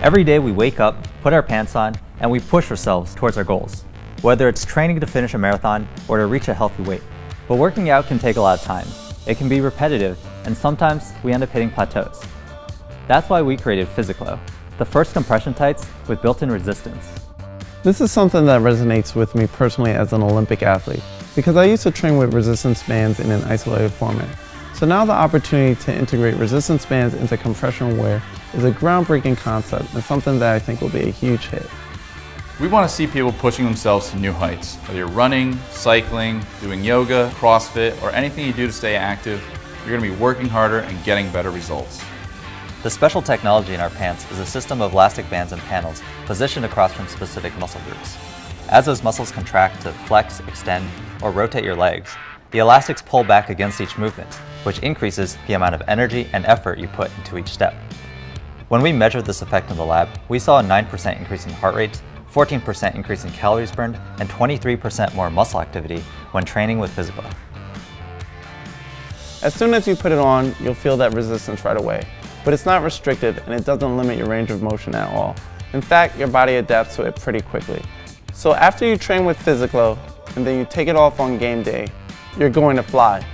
Every day we wake up, put our pants on, and we push ourselves towards our goals, whether it's training to finish a marathon or to reach a healthy weight. But working out can take a lot of time. It can be repetitive, and sometimes we end up hitting plateaus. That's why we created Physiclo, the first compression tights with built-in resistance. This is something that resonates with me personally as an Olympic athlete, because I used to train with resistance bands in an isolated format. So now the opportunity to integrate resistance bands into compression wear is a groundbreaking concept and something that I think will be a huge hit. We want to see people pushing themselves to new heights. Whether you're running, cycling, doing yoga, CrossFit, or anything you do to stay active, you're going to be working harder and getting better results. The special technology in our pants is a system of elastic bands and panels positioned across from specific muscle groups. As those muscles contract to flex, extend, or rotate your legs, the elastics pull back against each movement, which increases the amount of energy and effort you put into each step. When we measured this effect in the lab, we saw a 9% increase in heart rate, 14% increase in calories burned, and 23% more muscle activity when training with Physiclo. As soon as you put it on, you'll feel that resistance right away. But it's not restricted and it doesn't limit your range of motion at all. In fact, your body adapts to it pretty quickly. So after you train with Physiclo, and then you take it off on game day, you're going to fly.